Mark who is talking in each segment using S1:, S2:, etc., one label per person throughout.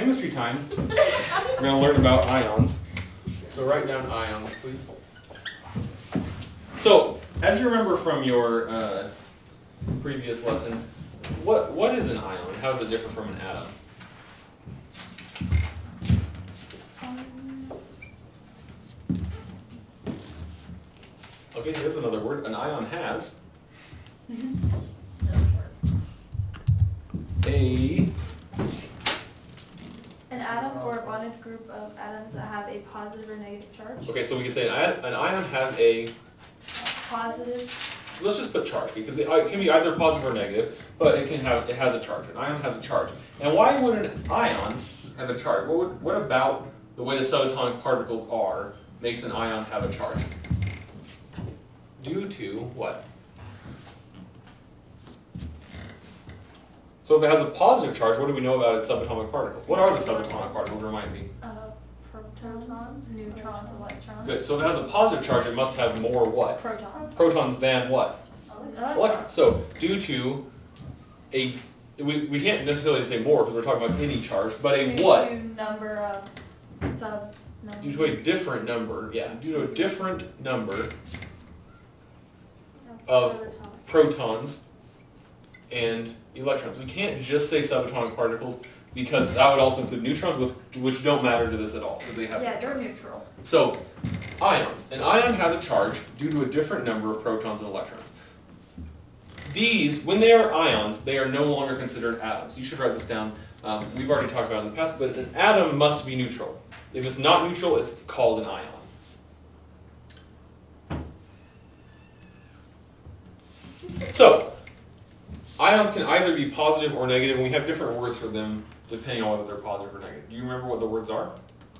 S1: chemistry time. We're going to learn about ions. So write down ions, please. So, as you remember from your uh, previous lessons, what what is an ion? How does it differ from an atom? Okay, here's another word. An ion has a
S2: An bonded group of atoms that have a positive or negative charge.
S1: okay. So we can say an, ion- an ion has a
S2: Positive,
S1: let's just put charge because it, it can be either positive or negative, but it can have it has a charge. An ion has a charge. And why would an ion have a charge? What would, what about the way the subatomic particles are makes an ion have a charge? Due to what? So if it has a positive charge, what do we know about its subatomic particles? What are the subatomic particles? Remind me.
S2: uh, protons, neutrons, electrons.
S1: Good. So if it has a positive charge, it must have more what?
S2: Protons.
S1: Protons than what?
S2: Electrons.
S1: Electrons. So due to a, we, we can't necessarily say more because we're talking about any charge, but a
S2: Due
S1: what?
S2: to number of sub. number-
S1: Due to a different number, yeah, due to a different number of protons and electrons. We can't just say subatomic particles because that would also include neutrons, with, which don't matter to this at all because they have.
S2: Yeah, they're neutral.
S1: So, ions. An ion has a charge due to a different number of protons and electrons. These, when they are ions, they are no longer considered atoms. You should write this down. Um, we've already talked about it in the past, but an atom must be neutral. If it's not neutral, it's called an ion. So, ions can either be positive or negative, and we have different words for them depending on whether they're positive or negative. Do you remember what the words are?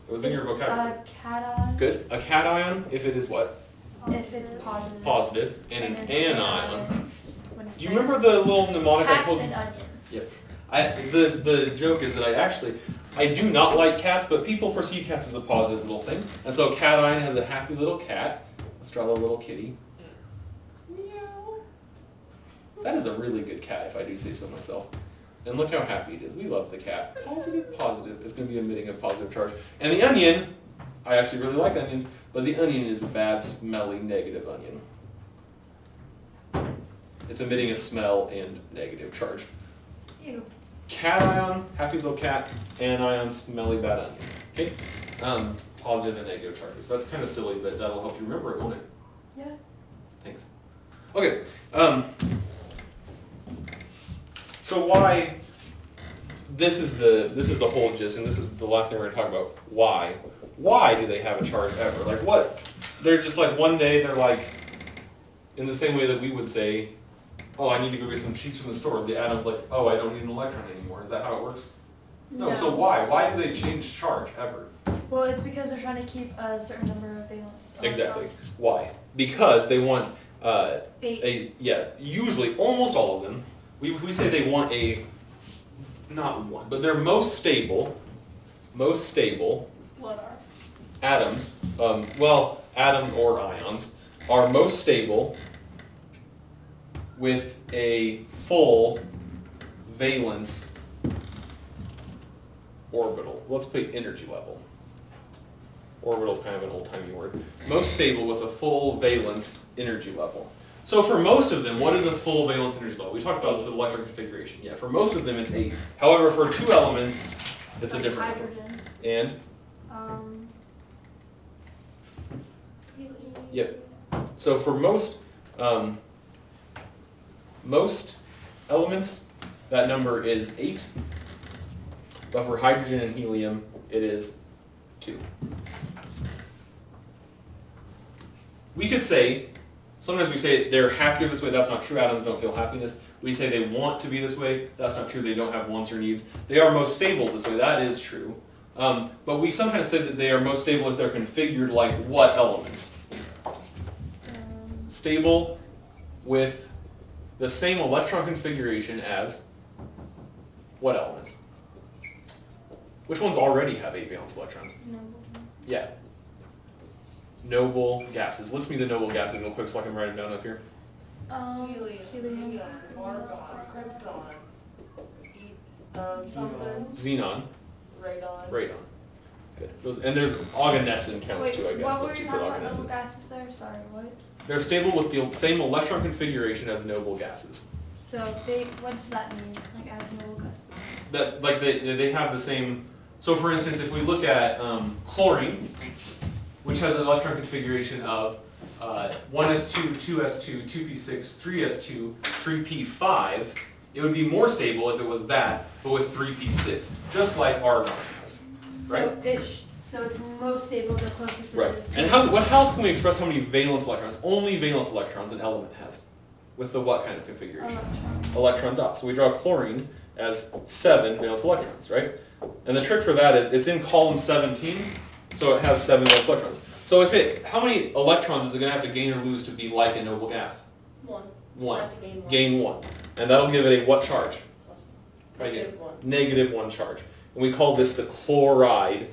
S1: It was in your vocabulary.
S2: Uh, cation,
S1: Good. A cation, if it is what?
S2: if it's positive.
S1: Positive. And an
S2: then
S1: anion. Do you remember the little mnemonic I told
S2: and onion.
S1: Yep. I, the, the joke is that I actually, I do not like cats, but people perceive cats as a positive little thing. And so cation has a happy little cat. Let's draw the little kitty. That is a really good cat, if I do say so myself. And look how happy it is. We love the cat. Positive, positive. It's going to be emitting a positive charge. And the onion, I actually really like onions, but the onion is a bad, smelly, negative onion. It's emitting a smell and negative charge.
S2: Ew.
S1: Cation, happy little cat, anion, smelly bad onion. Okay? Um, positive and negative charges. That's kind of silly, but that'll help you remember it, won't it?
S2: Yeah.
S1: Thanks. Okay. Um, so why? This is the this is the whole gist, and this is the last thing we're going to talk about. Why? Why do they have a charge ever? Like what? They're just like one day they're like, in the same way that we would say, oh, I need to go get some sheets from the store. The atom's like, oh, I don't need an electron anymore. Is that how it works? No. So why? Why do they change charge ever?
S2: Well, it's because they're trying to keep a certain number of valence.
S1: Exactly.
S2: electrons.
S1: Why? Because they want uh, a yeah. Usually, almost all of them. We we say they want a not one, but they're most stable, most stable
S2: What are?
S1: atoms. Um, well, atom or ions are most stable with a full valence orbital. Let's put energy level. Orbital is kind of an old-timey word. Most stable with a full valence energy level. So for most of them, what is a full valence energy level? We talked about this with electron configuration. Yeah, for most of them it's 8. However, for two elements, it's a different.
S2: Hydrogen.
S1: And,
S2: Um.
S1: Yep. so for most, um, most elements, that number is 8. But for hydrogen and helium, it is 2. We could say, sometimes we say they're happier this way, that's not true, atoms don't feel happiness. We say they want to be this way, that's not true, they don't have wants or needs. They are most stable this way, that is true. Um, but we sometimes say that they are most stable if they're configured like what elements?
S2: Um,
S1: Stable with the same electron configuration as what elements? Which ones already have eight valence electrons? Yeah. Noble gases. List me the noble gases real quick so I can write them down up here.
S2: Um,
S3: Helium,
S2: helium.
S3: argon, krypton, e- um, something,
S1: Xenon.
S3: radon.
S1: Radon. Good. Those, and there's oganesson counts
S2: Wait,
S1: too, I guess.
S2: what
S1: those
S2: were
S1: two
S2: you talking about noble gases there? Sorry, what?
S1: They're stable with the same electron configuration as noble gases.
S2: So they, what does that mean, like as noble gases?
S1: That like they they have the same. So for instance, if we look at um, chlorine, which has an electron configuration of uh, 1s2, 2s2, 2p6, 3s2, 3p5, it would be more stable if it was that, but with 3p6, just like argon has. Right.
S2: So it, so it's most stable the closest it
S1: Right.
S2: is to.
S1: And how, what, how else can we express how many valence electrons? Only valence electrons an element has. With the what kind of configuration?
S2: Electron.
S1: Electron dot. So we draw chlorine as seven valence electrons, right? And the trick for that is it's in column 17, so it has seven valence electrons. So if it, how many electrons is it going to have to gain or lose to be like a noble gas?
S3: One.
S1: One.
S3: Gain one.
S1: Gain one. And that'll give it a what charge?
S3: Negative one.
S1: Negative one charge. And we call this the chloride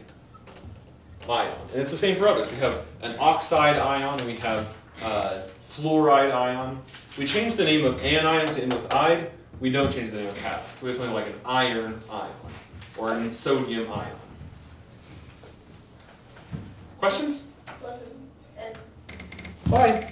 S1: ion. And it's the same for others. We have an oxide ion, and we have uh, fluoride ion. We change the name of anions to end with ide. We don't change the name of cation. So we have something like an iron ion or a sodium ion. Questions?
S3: Lesson.
S1: Bye.